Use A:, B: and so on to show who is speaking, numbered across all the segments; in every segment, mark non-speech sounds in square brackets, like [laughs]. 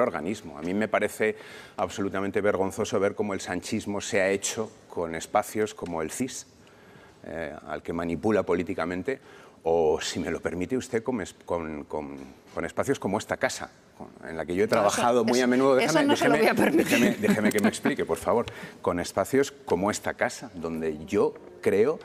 A: organismo. A mí me parece absolutamente vergonzoso ver cómo el sanchismo se ha hecho con espacios como el CIS, eh, al que manipula políticamente, o, si me lo permite usted, con, espacios como esta casa, en la que yo he trabajado muy a menudo.
B: Déjeme,
A: déjeme que me explique, por favor. Con espacios como esta casa, donde yo creo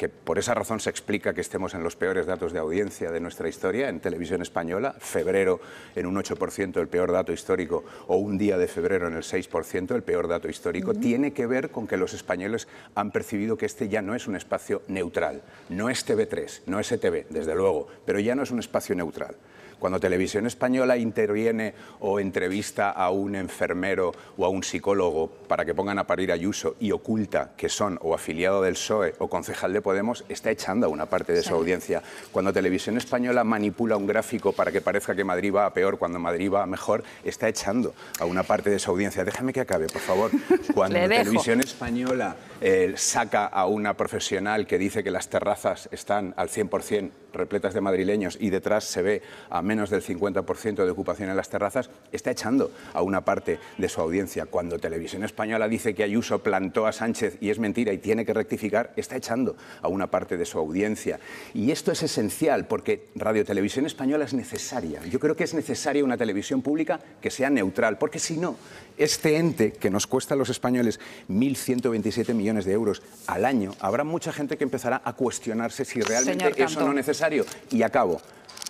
A: que por esa razón se explica que estemos en los peores datos de audiencia de nuestra historia en televisión española, febrero en un 8% el peor dato histórico o un día de febrero en el 6% el peor dato histórico, tiene que ver con que los españoles han percibido que este ya no es un espacio neutral, no es TV3, no es ETV, desde luego, pero ya no es un espacio neutral. Cuando Televisión Española interviene o entrevista a un enfermero o a un psicólogo para que pongan a parir a Ayuso y oculta que son o afiliado del PSOE o concejal de Podemos, está echando a una parte de su audiencia. Cuando Televisión Española manipula un gráfico para que parezca que Madrid va a peor cuando Madrid va a mejor, está echando a una parte de su audiencia. Déjame que acabe, por favor. [laughs] Cuando Televisión Española eh, saca a una profesional que dice que las terrazas están al 100% repletas de madrileños y detrás se ve a menos del 50% de ocupación en las terrazas, está echando a una parte de su audiencia. Cuando Televisión Española dice que Ayuso plantó a Sánchez y es mentira y tiene que rectificar, está echando a una parte de su audiencia. Y esto es esencial porque Radio Televisión Española es necesaria. Yo creo que es necesaria una televisión pública que sea neutral, porque si no, este ente que nos cuesta a los españoles 1.127 millones de euros al año, habrá mucha gente que empezará a cuestionarse si realmente eso no es necesario. Y acabo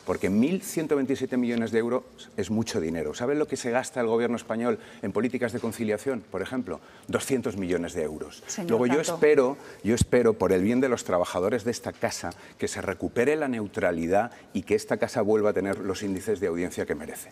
A: porque 1.127 millones de euros es mucho dinero. ¿Saben lo que se gasta el gobierno español en políticas de conciliación, por ejemplo? 200 millones de euros. Luego yo espero, yo espero, por el bien de los trabajadores de esta casa, que se recupere la neutralidad y que esta casa vuelva a tener los índices de audiencia que merece.